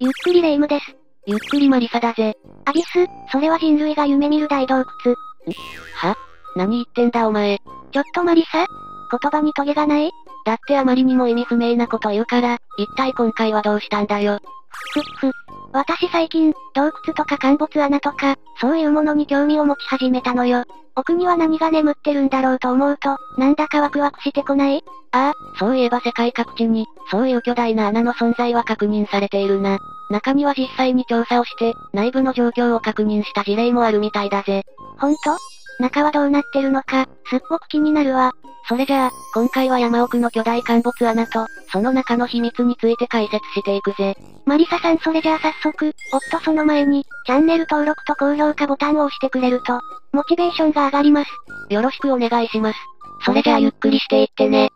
ゆっくりレ夢ムです。ゆっくりマリサだぜ。アビス、それは人類が夢見る大洞窟。は？何言ってんだお前。ちょっとマリサ言葉にトゲがない？だってあまりにも意味不明なこと言うから、一体今回はどうしたんだよ。ふっふ。私最近、洞窟とか陥没穴とか、そういうものに興味を持ち始めたのよ。奥には何が眠ってるんだろうと思うと、なんだかワクワクしてこない？ああ、そういえば世界各地に、そういう巨大な穴の存在は確認されているな。中には実際に調査をして、内部の状況を確認した事例もあるみたいだぜ。ほんと中はどうなってるのか、すっごく気になるわ。それじゃあ、今回は山奥の巨大陥没穴と、その中の秘密について解説していくぜ。マリサさんそれじゃあ早速、おっとその前に、チャンネル登録と高評価ボタンを押してくれると、モチベーションが上がります。よろしくお願いします。それじゃあゆっくりしていってね。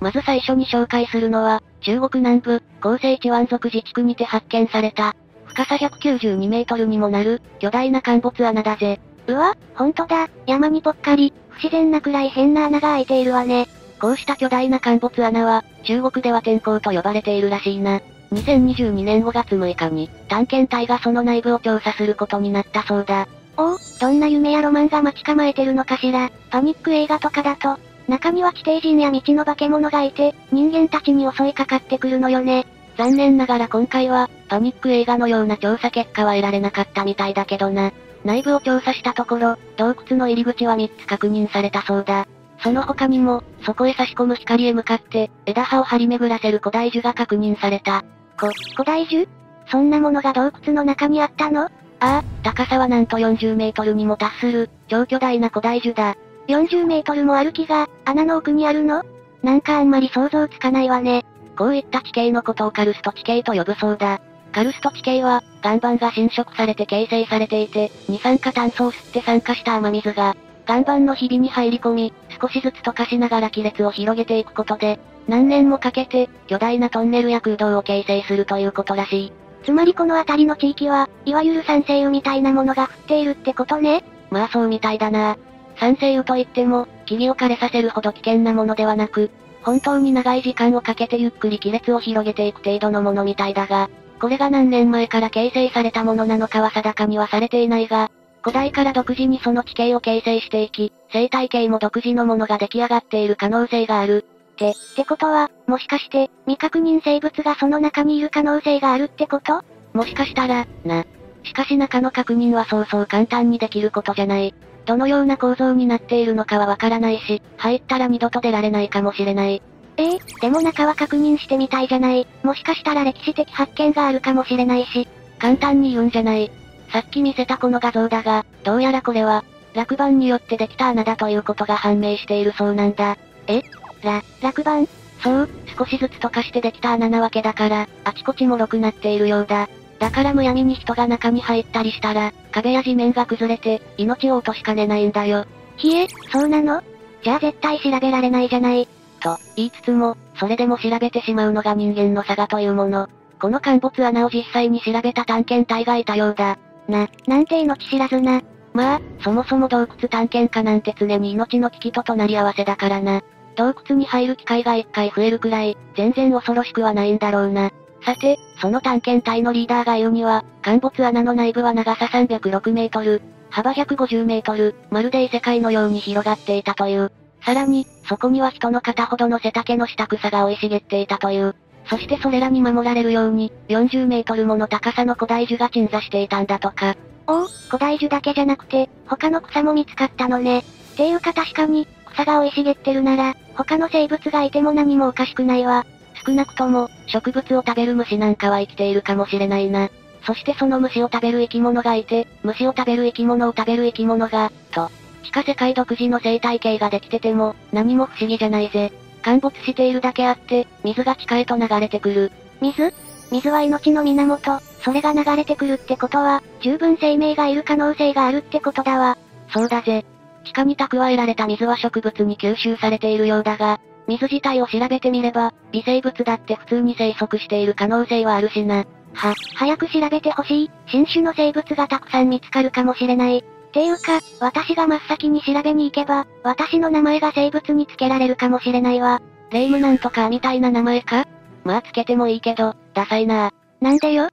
まず最初に紹介するのは、中国南部、広西チワン族自治区にて発見された、深さ192メートルにもなる、巨大な陥没穴だぜ。うわ、ほんとだ、山にぽっかり、不自然なくらい変な穴が開いているわね。こうした巨大な陥没穴は、中国では天候と呼ばれているらしいな。2022年5月6日に、探検隊がその内部を調査することになったそうだ。おお、どんな夢やロマンが待ち構えてるのかしら。パニック映画とかだと、中には地底人や未知の化け物がいて、人間たちに襲いかかってくるのよね。残念ながら今回は、パニック映画のような調査結果は得られなかったみたいだけどな。内部を調査したところ、洞窟の入り口は3つ確認されたそうだ。その他にも、そこへ差し込む光へ向かって、枝葉を張り巡らせる古代樹が確認された。こ、古代樹？そんなものが洞窟の中にあったの？ああ、高さはなんと40メートルにも達する、超巨大な古代樹だ。40メートルもある木が、穴の奥にあるの？なんかあんまり想像つかないわね。こういった地形のことをカルスト地形と呼ぶそうだ。カルスト地形は、岩盤が侵食されて形成されていて、二酸化炭素を吸って酸化した雨水が、岩盤のひびに入り込み、少しずつ溶かしながら亀裂を広げていくことで、何年もかけて、巨大なトンネルや空洞を形成するということらしい。つまりこの辺りの地域は、いわゆる酸性雨みたいなものが降っているってことね。まあそうみたいだな。酸性雨といっても、木々を枯れさせるほど危険なものではなく、本当に長い時間をかけてゆっくり亀裂を広げていく程度のものみたいだが、これが何年前から形成されたものなのかは定かにはされていないが、古代から独自にその地形を形成していき、生態系も独自のものが出来上がっている可能性がある。って、ってことは、もしかして、未確認生物がその中にいる可能性があるってこと？もしかしたら、な。しかし中の確認はそうそう簡単にできることじゃない。どのような構造になっているのかはわからないし、入ったら二度と出られないかもしれない。ええでも中は確認してみたいじゃない。もしかしたら歴史的発見があるかもしれないし。簡単に言うんじゃない。さっき見せたこの画像だが、どうやらこれは、落盤によってできた穴だということが判明しているそうなんだ。え？ら、落盤？そう、少しずつ溶かしてできた穴なわけだから、あちこち脆くなっているようだ。だからむやみに人が中に入ったりしたら、壁や地面が崩れて、命を落としかねないんだよ。ひえ、そうなの？じゃあ絶対調べられないじゃない。と、言いつつも、それでも調べてしまうのが人間の差がというもの。この陥没穴を実際に調べた探検隊がいたようだ。な、なんて命知らずな。まあ、そもそも洞窟探検家なんて常に命の危機と隣り合わせだからな。洞窟に入る機会が一回増えるくらい、全然恐ろしくはないんだろうな。さて、その探検隊のリーダーが言うには、陥没穴の内部は長さ306メートル、幅150メートル、まるで異世界のように広がっていたという。さらに、そこには人の肩ほどの背丈の下草が生い茂っていたという。そしてそれらに守られるように、40メートルもの高さの古代樹が鎮座していたんだとか。おお、古代樹だけじゃなくて、他の草も見つかったのね。っていうか確かに、草が生い茂ってるなら、他の生物がいても何もおかしくないわ。少なくとも、植物を食べる虫なんかは生きているかもしれないな。そしてその虫を食べる生き物がいて、虫を食べる生き物を食べる生き物が、と、地下世界独自の生態系ができてても、何も不思議じゃないぜ。陥没しているだけあって、水が地下へと流れてくる。水？水は命の源、それが流れてくるってことは、十分生命がいる可能性があるってことだわ。そうだぜ。地下に蓄えられた水は植物に吸収されているようだが、水自体を調べてみれば、微生物だって普通に生息している可能性はあるしな。は、早く調べてほしい。新種の生物がたくさん見つかるかもしれない。っていうか、私が真っ先に調べに行けば、私の名前が生物に付けられるかもしれないわ。レイムなんとかみたいな名前か？まあつけてもいいけど、ダサいななんでよ？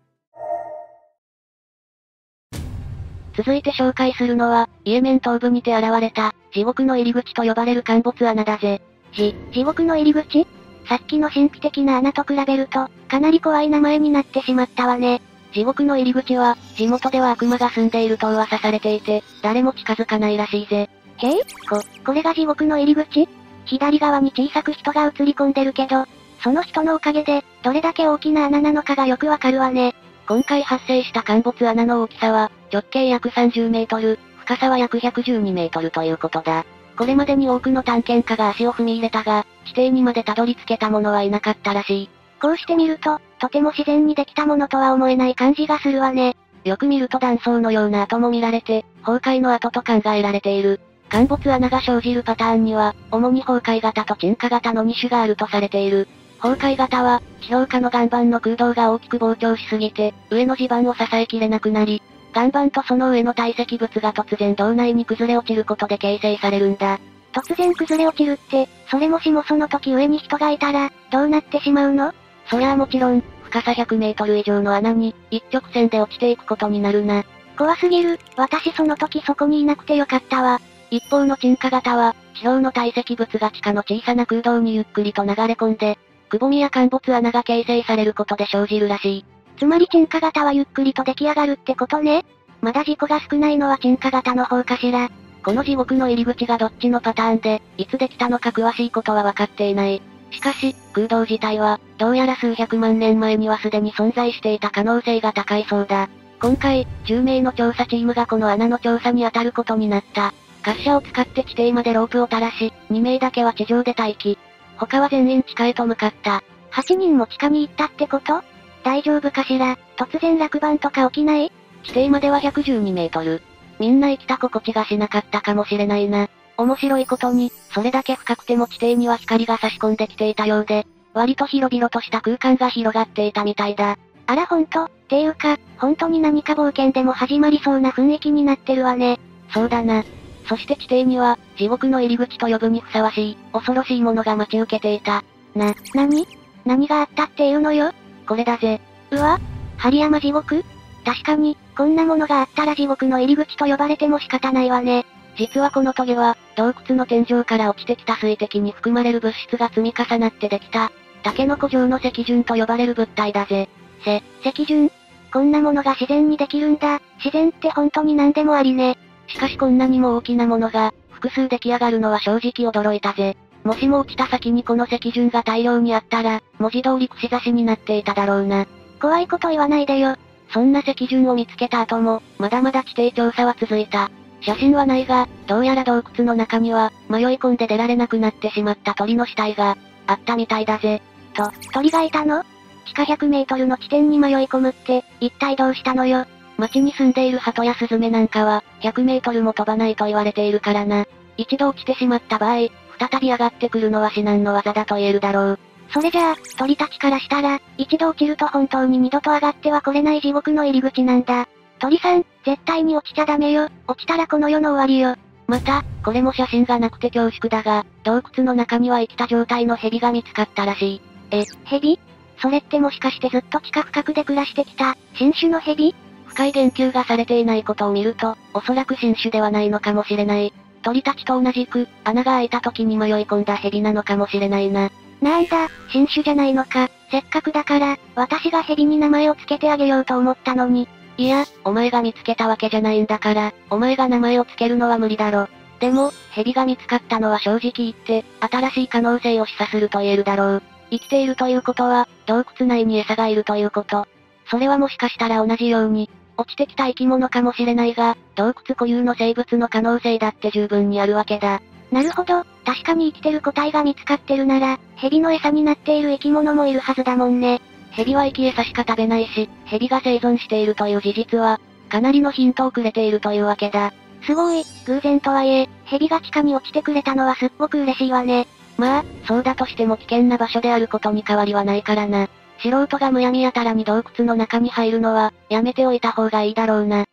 続いて紹介するのは、イエメン東部にて現れた、地獄の入り口と呼ばれる陥没穴だぜ。じ、地獄の入り口？さっきの神秘的な穴と比べると、かなり怖い名前になってしまったわね。地獄の入り口は、地元では悪魔が住んでいると噂されていて、誰も近づかないらしいぜ。へえこ、これが地獄の入り口？左側に小さく人が映り込んでるけど、その人のおかげで、どれだけ大きな穴なのかがよくわかるわね。今回発生した陥没穴の大きさは、直径約30メートル、深さは約112メートルということだ。これまでに多くの探検家が足を踏み入れたが、地底にまでたどり着けた者はいなかったらしい。こうして見ると、とても自然にできたものとは思えない感じがするわね。よく見ると断層のような跡も見られて、崩壊の跡と考えられている。陥没穴が生じるパターンには、主に崩壊型と沈下型の2種があるとされている。崩壊型は、地表下の岩盤の空洞が大きく膨張しすぎて、上の地盤を支えきれなくなり、岩盤とその上の堆積物が突然洞内に崩れ落ちることで形成されるんだ。突然崩れ落ちるって、それもしもその時上に人がいたら、どうなってしまうの？そりゃあもちろん、深さ100メートル以上の穴に、一直線で落ちていくことになるな。怖すぎる、私その時そこにいなくてよかったわ。一方の沈下型は、地表の堆積物が地下の小さな空洞にゆっくりと流れ込んで、くぼみや陥没穴が形成されることで生じるらしい。つまり沈下型はゆっくりと出来上がるってことね。まだ事故が少ないのは沈下型の方かしら。この地獄の入り口がどっちのパターンで、いつできたのか詳しいことは分かっていない。しかし、空洞自体は、どうやら数百万年前にはすでに存在していた可能性が高いそうだ。今回、10名の調査チームがこの穴の調査に当たることになった。滑車を使って地底までロープを垂らし、2名だけは地上で待機。他は全員地下へと向かった。8人も地下に行ったってこと？大丈夫かしら？突然落盤とか起きない？地底までは112メートル。みんな生きた心地がしなかったかもしれないな。面白いことに、それだけ深くても地底には光が差し込んできていたようで、割と広々とした空間が広がっていたみたいだ。あらほんと、っていうか、本当に何か冒険でも始まりそうな雰囲気になってるわね。そうだな。そして地底には、地獄の入り口と呼ぶにふさわしい、恐ろしいものが待ち受けていた。な、なに何があったっていうのよ？これだぜ。うわ？針山地獄？確かに、こんなものがあったら地獄の入り口と呼ばれても仕方ないわね。実はこのトゲは、洞窟の天井から落ちてきた水滴に含まれる物質が積み重なってできた、タケノコ状の石準と呼ばれる物体だぜ。せ、石準こんなものが自然にできるんだ。自然って本当に何でもありね。しかしこんなにも大きなものが、複数出来上がるのは正直驚いたぜ。もしも落ちた先にこの石準が大量にあったら、文字通り串刺しになっていただろうな。怖いこと言わないでよ。そんな石準を見つけた後も、まだまだ地底調査は続いた。写真はないが、どうやら洞窟の中には、迷い込んで出られなくなってしまった鳥の死体が、あったみたいだぜ。と、鳥がいたの？地下100メートルの地点に迷い込むって、一体どうしたのよ？街に住んでいる鳩やスズメなんかは、100メートルも飛ばないと言われているからな。一度落ちてしまった場合、再び上がってくるのは至難の技だと言えるだろう。それじゃあ、鳥たちからしたら、一度落ちると本当に二度と上がっては来れない地獄の入り口なんだ。鳥さん、絶対に落ちちゃダメよ。落ちたらこの世の終わりよ。また、これも写真がなくて恐縮だが、洞窟の中には生きた状態の蛇が見つかったらしい。え、蛇？それってもしかしてずっと地下深くで暮らしてきた、新種の蛇？深い言及がされていないことを見ると、おそらく新種ではないのかもしれない。鳥たちと同じく、穴が開いた時に迷い込んだ蛇なのかもしれないな。なんだ、新種じゃないのか。せっかくだから、私が蛇に名前を付けてあげようと思ったのに。いや、お前が見つけたわけじゃないんだから、お前が名前を付けるのは無理だろ。でも、蛇が見つかったのは正直言って、新しい可能性を示唆すると言えるだろう。生きているということは、洞窟内に餌がいるということ。それはもしかしたら同じように、落ちてきた生き物かもしれないが、洞窟固有の生物の可能性だって十分にあるわけだ。なるほど、確かに生きてる個体が見つかってるなら、蛇の餌になっている生き物もいるはずだもんね。蛇は生き餌しか食べないし、蛇が生存しているという事実は、かなりのヒントをくれているというわけだ。すごい、偶然とはいえ、蛇が地下に落ちてくれたのはすっごく嬉しいわね。まあ、そうだとしても危険な場所であることに変わりはないからな。素人がむやみやたらに洞窟の中に入るのは、やめておいた方がいいだろうな。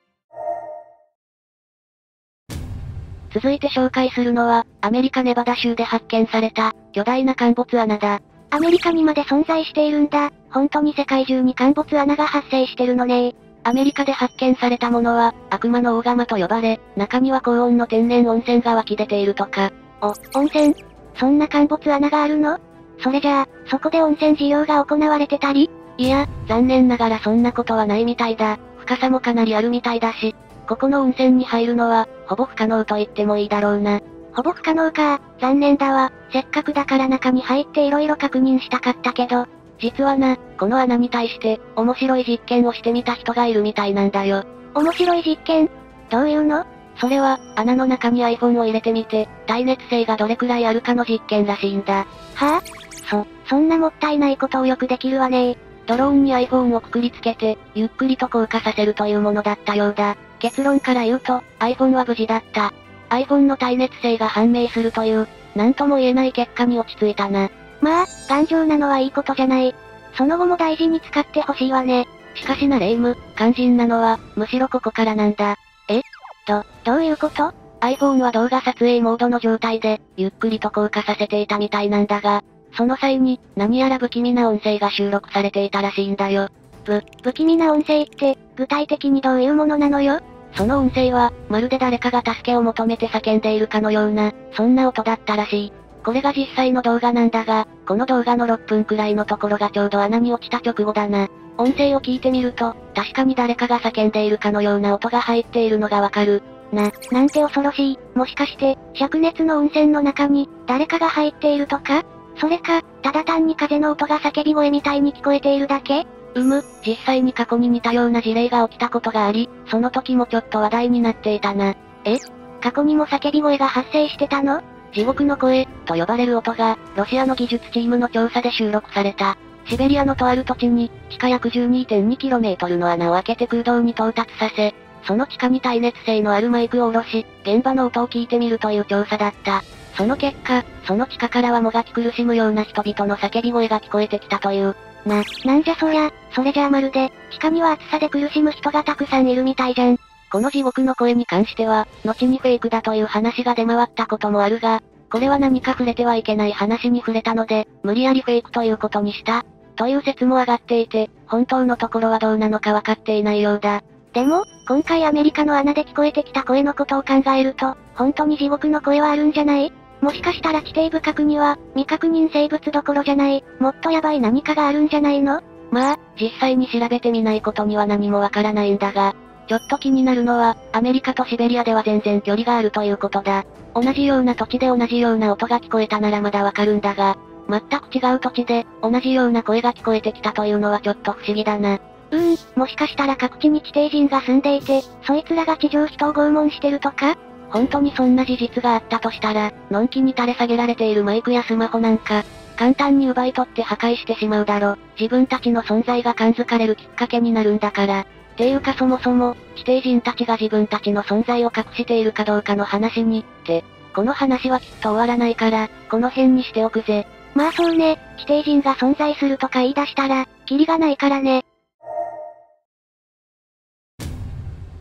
続いて紹介するのは、アメリカネバダ州で発見された、巨大な陥没穴だ。アメリカにまで存在しているんだ。本当に世界中に陥没穴が発生してるのねアメリカで発見されたものは、悪魔の大釜と呼ばれ、中には高温の天然温泉が湧き出ているとか。お、温泉？そんな陥没穴があるの？それじゃあ、そこで温泉事業が行われてたり？いや、残念ながらそんなことはないみたいだ。深さもかなりあるみたいだし、ここの温泉に入るのは、ほぼ不可能と言ってもいいだろうな。ほぼ不可能か。残念だわ。せっかくだから中に入って色々確認したかったけど。実はな、この穴に対して、面白い実験をしてみた人がいるみたいなんだよ。面白い実験？どういうの？それは、穴の中に iPhone を入れてみて、耐熱性がどれくらいあるかの実験らしいんだ。は？ぁ、あ、そ、そんなもったいないことをよくできるわねドローンに iPhone をくくりつけて、ゆっくりと降下させるというものだったようだ。結論から言うと、iPhone は無事だった。iPhone の耐熱性が判明するという、なんとも言えない結果に落ち着いたな。まあ、頑丈なのはいいことじゃない。その後も大事に使ってほしいわね。しかしなレイム、肝心なのは、むしろここからなんだ。え？ど、どういうこと ?iPhone は動画撮影モードの状態で、ゆっくりと降下させていたみたいなんだが、その際に、何やら不気味な音声が収録されていたらしいんだよ。ぶ、不気味な音声って、具体的にどういうものなのよ？その音声は、まるで誰かが助けを求めて叫んでいるかのような、そんな音だったらしい。これが実際の動画なんだが、この動画の6分くらいのところがちょうど穴に落ちた直後だな。音声を聞いてみると、確かに誰かが叫んでいるかのような音が入っているのがわかる。な、なんて恐ろしい。もしかして、灼熱の温泉の中に、誰かが入っているとか？それか、ただ単に風の音が叫び声みたいに聞こえているだけ？うむ、実際に過去に似たような事例が起きたことがあり、その時もちょっと話題になっていたな。え？過去にも叫び声が発生してたの？地獄の声、と呼ばれる音が、ロシアの技術チームの調査で収録された。シベリアのとある土地に、地下約 12.2km の穴を開けて空洞に到達させ、その地下に耐熱性のあるマイクを下ろし、現場の音を聞いてみるという調査だった。その結果、その地下からはもがき苦しむような人々の叫び声が聞こえてきたという。な、なんじゃそりゃ、それじゃあまるで、地下には暑さで苦しむ人がたくさんいるみたいじゃん。この地獄の声に関しては、後にフェイクだという話が出回ったこともあるが、これは何か触れてはいけない話に触れたので、無理やりフェイクということにした。という説も上がっていて、本当のところはどうなのかわかっていないようだ。でも、今回アメリカの穴で聞こえてきた声のことを考えると、本当に地獄の声はあるんじゃない？もしかしたら地底深くには、未確認生物どころじゃない、もっとヤバい何かがあるんじゃないの？まあ、実際に調べてみないことには何もわからないんだが、ちょっと気になるのは、アメリカとシベリアでは全然距離があるということだ。同じような土地で同じような音が聞こえたならまだわかるんだが、全く違う土地で、同じような声が聞こえてきたというのはちょっと不思議だな。うーん、もしかしたら各地に地底人が住んでいて、そいつらが地上人を拷問してるとか？本当にそんな事実があったとしたら、のんきに垂れ下げられているマイクやスマホなんか、簡単に奪い取って破壊してしまうだろ。自分たちの存在が感づかれるきっかけになるんだから。ていうかそもそも、地底人たちが自分たちの存在を隠しているかどうかの話に、って、この話はきっと終わらないから、この辺にしておくぜ。まあそうね、地底人が存在するとか言い出したら、キリがないからね。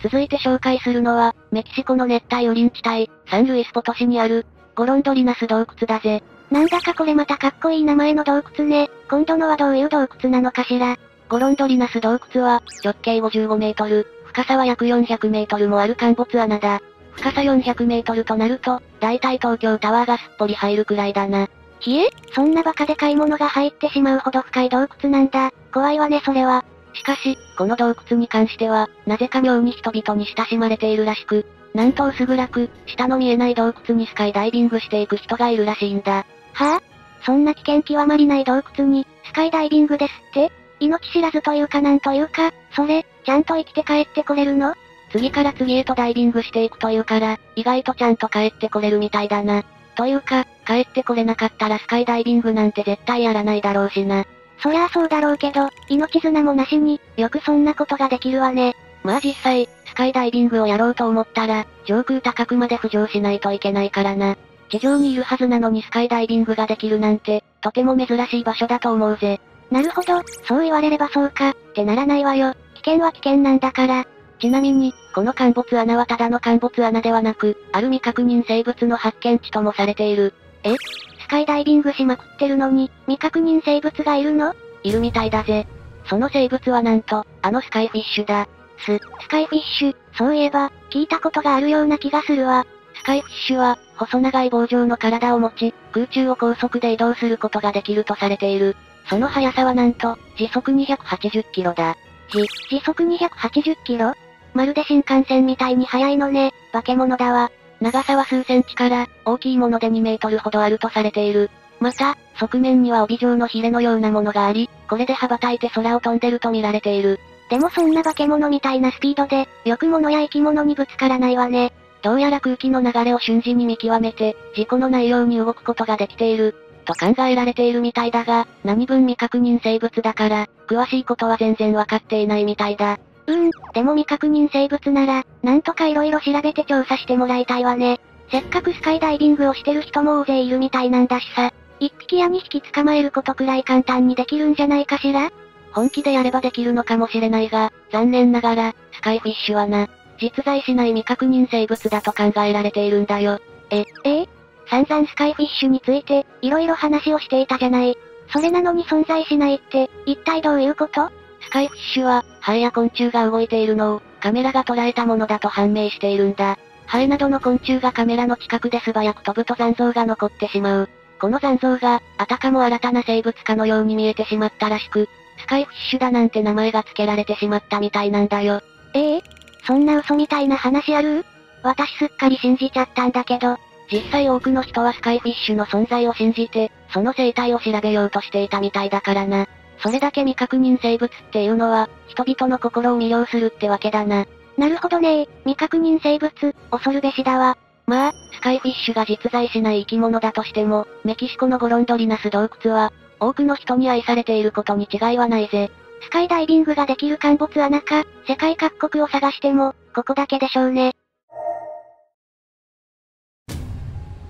続いて紹介するのは、メキシコの熱帯雨林地帯、サンルイスポト市にある、ゴロンドリナス洞窟だぜ。なんだかこれまたかっこいい名前の洞窟ね。今度のはどういう洞窟なのかしら。ゴロンドリナス洞窟は、直径55メートル、深さは約400メートルもある陥没穴だ。深さ400メートルとなると、だいたい東京タワーがすっぽり入るくらいだな。ひえそんなバカでかいものが入ってしまうほど深い洞窟なんだ。怖いわねそれは。しかし、この洞窟に関しては、なぜか妙に人々に親しまれているらしく、なんと薄暗く、下の見えない洞窟にスカイダイビングしていく人がいるらしいんだ。はぁ、あ、そんな危険極まりない洞窟に、スカイダイビングですって？命知らずというかなんというか、それ、ちゃんと生きて帰ってこれるの？次から次へとダイビングしていくというから、意外とちゃんと帰ってこれるみたいだな。というか、帰ってこれなかったらスカイダイビングなんて絶対やらないだろうしな。そりゃあそうだろうけど、命綱もなしに、よくそんなことができるわね。まあ実際、スカイダイビングをやろうと思ったら、上空高くまで浮上しないといけないからな。地上にいるはずなのにスカイダイビングができるなんて、とても珍しい場所だと思うぜ。なるほど、そう言われればそうか、ってならないわよ。危険は危険なんだから。ちなみに、この陥没穴はただの陥没穴ではなく、アルミ確認生物の発見地ともされている。え？スカイダイビングしまくってるのに、未確認生物がいるの？いるみたいだぜ。その生物はなんと、あのスカイフィッシュだ。ス、スカイフィッシュ、そういえば、聞いたことがあるような気がするわ。スカイフィッシュは、細長い棒状の体を持ち、空中を高速で移動することができるとされている。その速さはなんと、時速280キロだ。じ、時速280キロ？まるで新幹線みたいに速いのね、化け物だわ。長さは数センチから、大きいもので2メートルほどあるとされている。また、側面には帯状のヒレのようなものがあり、これで羽ばたいて空を飛んでると見られている。でもそんな化け物みたいなスピードで、よく物や生き物にぶつからないわね。どうやら空気の流れを瞬時に見極めて、事故のないように動くことができている。と考えられているみたいだが、何分未確認生物だから、詳しいことは全然わかっていないみたいだ。うーん、でも未確認生物なら、なんとか色々調べて調査してもらいたいわね。せっかくスカイダイビングをしてる人も大勢いるみたいなんだしさ。一匹や二匹捕まえることくらい簡単にできるんじゃないかしら？本気でやればできるのかもしれないが、残念ながら、スカイフィッシュはな、実在しない未確認生物だと考えられているんだよ。え、ええ？散々スカイフィッシュについて、色々話をしていたじゃない。それなのに存在しないって、一体どういうこと？スカイフィッシュは、ハエや昆虫が動いているのを、カメラが捉えたものだと判明しているんだ。ハエなどの昆虫がカメラの近くで素早く飛ぶと残像が残ってしまう。この残像が、あたかも新たな生物かのように見えてしまったらしく、スカイフィッシュだなんて名前が付けられてしまったみたいなんだよ。ええそんな嘘みたいな話ある？私すっかり信じちゃったんだけど。実際多くの人はスカイフィッシュの存在を信じて、その生態を調べようとしていたみたいだからな。それだけ未確認生物っていうのは、人々の心を魅了するってわけだな。なるほどね未確認生物、恐るべしだわ。まあ、スカイフィッシュが実在しない生き物だとしても、メキシコのゴロンドリナス洞窟は、多くの人に愛されていることに違いはないぜ。スカイダイビングができる陥没穴か、世界各国を探しても、ここだけでしょうね。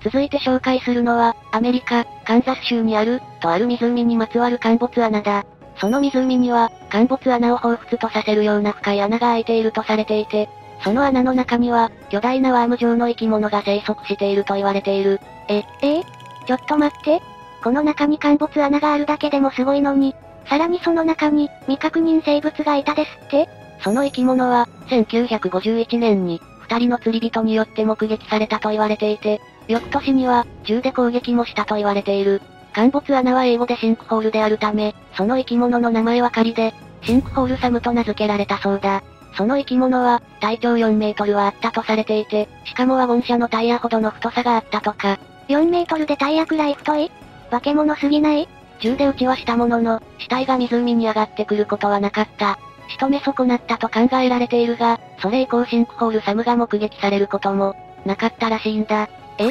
続いて紹介するのは、アメリカ、カンザス州にある、とある湖にまつわる陥没穴だ。その湖には、陥没穴を彷彿とさせるような深い穴が開いているとされていて、その穴の中には、巨大なワーム状の生き物が生息していると言われている。え、え？ちょっと待って。この中に陥没穴があるだけでもすごいのに、さらにその中に、未確認生物がいたですってその生き物は、1951年に、二人の釣り人によって目撃されたと言われていて、翌年には、銃で攻撃もしたと言われている。陥没穴は英語で sinkhole であるため、その生き物の名前は仮で、シンクホールサムと名付けられたそうだ。その生き物は、体長4メートルはあったとされていて、しかもワゴン車のタイヤほどの太さがあったとか。4メートルでタイヤくらい太い？化け物すぎない？銃で撃ちはしたものの、死体が湖に上がってくることはなかった。仕留め損なったと考えられているが、それ以降シンクホールサムが目撃されることも、なかったらしいんだ。え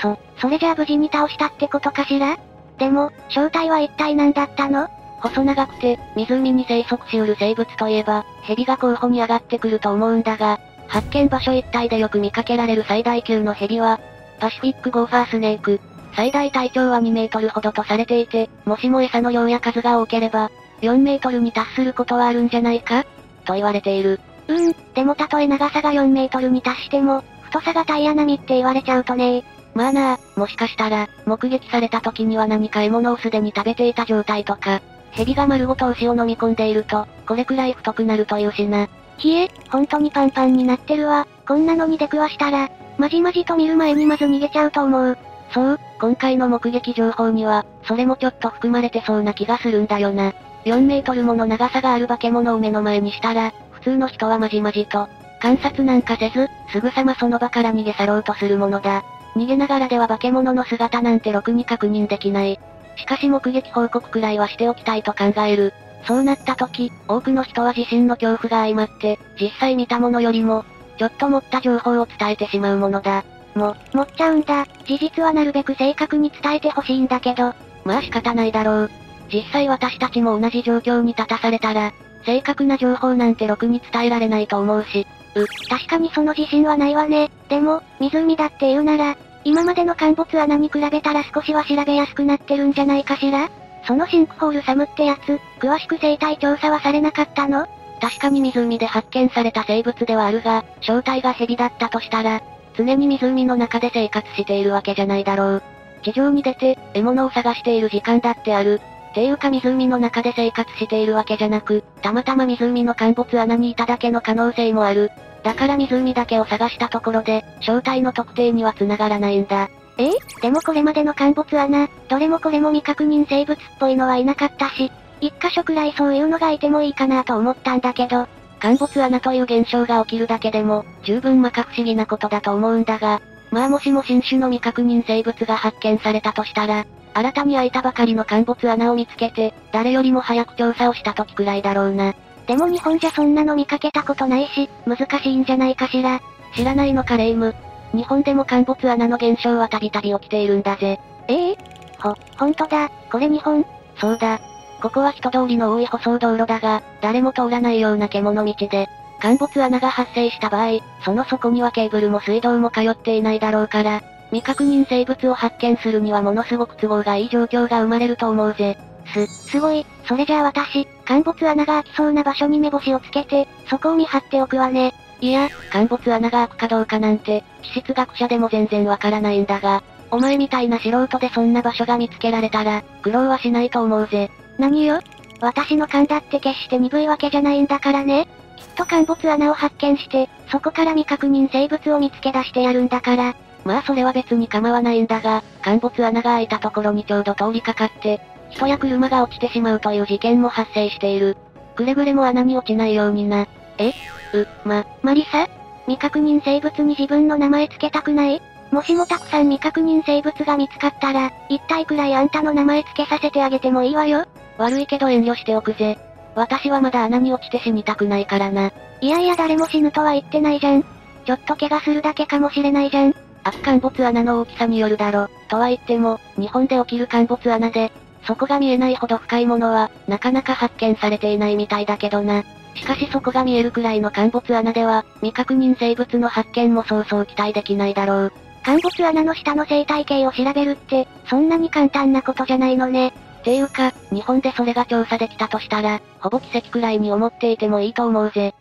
そ、それじゃあ無事に倒したってことかしら？でも、正体は一体何だったの？細長くて、湖に生息しうる生物といえば、蛇が候補に上がってくると思うんだが、発見場所一帯でよく見かけられる最大級の蛇は、パシフィックゴーファースネーク。最大体長は2メートルほどとされていて、もしも餌の量や数が多ければ、4メートルに達することはあるんじゃないか？と言われている。うーん、でもたとえ長さが4メートルに達しても、太さがタイヤ並みって言われちゃうとねまあなもしかしたら、目撃された時には何か獲物をすでに食べていた状態とか、蛇が丸ごと牛を飲み込んでいると、これくらい太くなるというしな。ひえ、本当にパンパンになってるわ。こんなのに出くわしたら、まじまじと見る前にまず逃げちゃうと思う。そう、今回の目撃情報には、それもちょっと含まれてそうな気がするんだよな。4メートルもの長さがある化け物を目の前にしたら、普通の人はまじまじと、観察なんかせず、すぐさまその場から逃げ去ろうとするものだ。逃げながらでは化け物の姿なんてろくに確認できない。しかし目撃報告くらいはしておきたいと考える。そうなった時、多くの人は自身の恐怖が相まって、実際見たものよりも、ちょっと持った情報を伝えてしまうものだ。も、持っちゃうんだ。事実はなるべく正確に伝えてほしいんだけど。まあ仕方ないだろう。実際私たちも同じ状況に立たされたら、正確な情報なんてろくに伝えられないと思うし。う、確かにその自信はないわね。でも、湖だって言うなら、今までの陥没穴に比べたら少しは調べやすくなってるんじゃないかしら？そのシンクホールサムってやつ、詳しく生態調査はされなかったの？確かに湖で発見された生物ではあるが、正体が蛇だったとしたら、常に湖の中で生活しているわけじゃないだろう。地上に出て、獲物を探している時間だってある。ていうか湖の中で生活しているわけじゃなく、たまたま湖の陥没穴にいただけの可能性もある。だから湖だけを探したところで、正体の特定には繋がらないんだ。え？えでもこれまでの陥没穴、どれもこれも未確認生物っぽいのはいなかったし、一箇所くらいそういうのがいてもいいかなと思ったんだけど、陥没穴という現象が起きるだけでも、十分摩訶不思議なことだと思うんだが、まあもしも新種の未確認生物が発見されたとしたら、新たに開いたばかりの陥没穴を見つけて、誰よりも早く調査をした時くらいだろうな。でも日本じゃそんなの見かけたことないし、難しいんじゃないかしら。知らないのかレイム。日本でも陥没穴の現象はたびたび起きているんだぜ。ええ？ほ、ほんとだ、これ日本そうだ。ここは人通りの多い舗装道路だが、誰も通らないような獣道で、陥没穴が発生した場合、その底にはケーブルも水道も通っていないだろうから、未確認生物を発見するにはものすごく都合がいい状況が生まれると思うぜ。す、すごい、それじゃあ私、陥没穴が開きそうな場所に目星をつけて、そこを見張っておくわね。いや、陥没穴が開くかどうかなんて、地質学者でも全然わからないんだが、お前みたいな素人でそんな場所が見つけられたら、苦労はしないと思うぜ。何よ？私の勘だって決して鈍いわけじゃないんだからね。きっと陥没穴を発見して、そこから未確認生物を見つけ出してやるんだから。まあそれは別に構わないんだが、陥没穴が開いたところにちょうど通りかかって、人や車が落ちてしまうという事件も発生している。くれぐれも穴に落ちないようにな。え？う、ま、マリサ？未確認生物に自分の名前つけたくない？もしもたくさん未確認生物が見つかったら、一体くらいあんたの名前つけさせてあげてもいいわよ。悪いけど遠慮しておくぜ。私はまだ穴に落ちて死にたくないからな。いやいや誰も死ぬとは言ってないじゃん。ちょっと怪我するだけかもしれないじゃん。明日陥没穴の大きさによるだろ。とは言っても、日本で起きる陥没穴で、そこが見えないほど深いものは、なかなか発見されていないみたいだけどな。しかしそこが見えるくらいの陥没穴では、未確認生物の発見もそうそう期待できないだろう。陥没穴の下の生態系を調べるって、そんなに簡単なことじゃないのね。ていうか、日本でそれが調査できたとしたら、ほぼ奇跡くらいに思っていてもいいと思うぜ。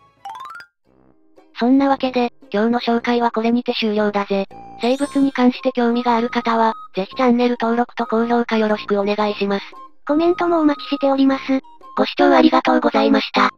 そんなわけで、今日の紹介はこれにて終了だぜ。生物に関して興味がある方は、ぜひチャンネル登録と高評価よろしくお願いします。コメントもお待ちしております。ご視聴ありがとうございました。